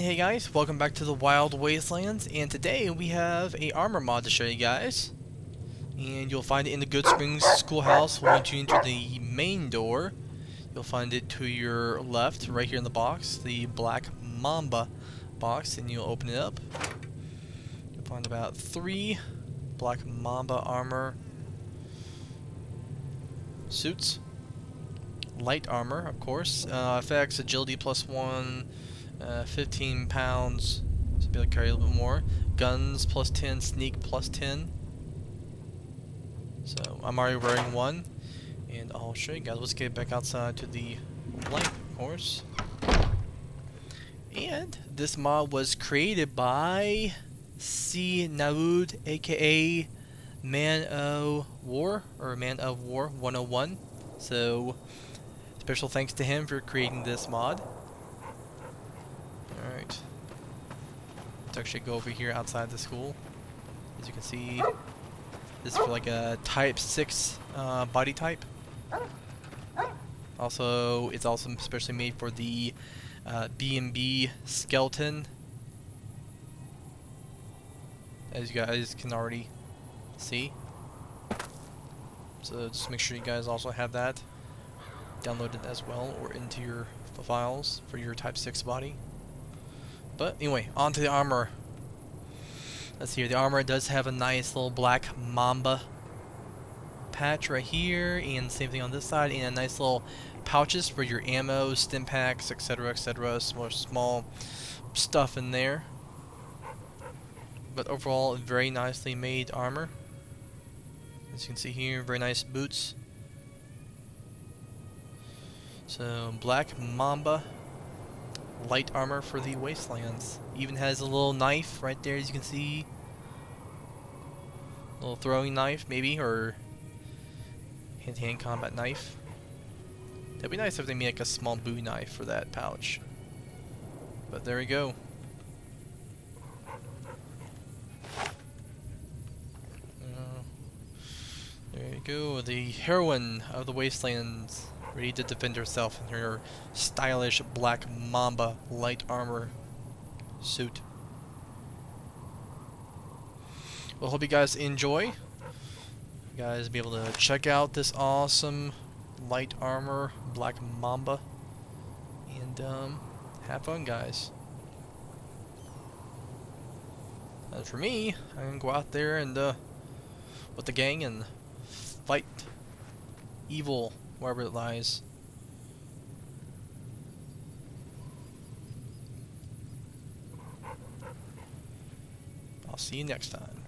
guys, welcome back to the Wild Wastelands, and today we have a armor mod to show you guys. And you'll find it in the Goodsprings Schoolhouse once you enter the main door. You'll find it to your left, right here in the box, the Black Mamba box, and you'll open it up. You'll find about three Black Mamba armor suits. Light armor, of course. Uh, effects, agility plus one, uh, 15 pounds, so be able to carry a little bit more. Guns plus 10, sneak plus 10. So I'm already wearing one, and I'll show you guys. Let's get back outside to the light, of course. And this mod was created by C. Naude, aka Man of War, or Man of War 101. So, special thanks to him for creating this mod. Let's actually go over here outside the school. As you can see, this is for like a type 6 uh, body type. Also, it's also especially made for the uh, B&B skeleton. As you guys can already see. So just make sure you guys also have that downloaded as well or into your files for your type 6 body. But anyway, on to the armor. Let's see here. The armor does have a nice little black mamba patch right here, and same thing on this side, and a nice little pouches for your ammo, Stimpaks, etc., etc. Some small stuff in there. But overall, very nicely made armor. As you can see here, very nice boots. So, black mamba light armor for the wastelands. Even has a little knife right there, as you can see. A little throwing knife, maybe, or hand-to-hand -hand combat knife. That'd be nice if they made like a small bowie knife for that pouch. But there we go. Uh, there you go, the heroine of the wastelands ready to defend herself in her stylish black mamba light armor suit. Well, hope you guys enjoy. You guys be able to check out this awesome light armor black mamba and um, have fun, guys. As for me, I'm gonna go out there and uh, with the gang and fight evil wherever it lies. I'll see you next time.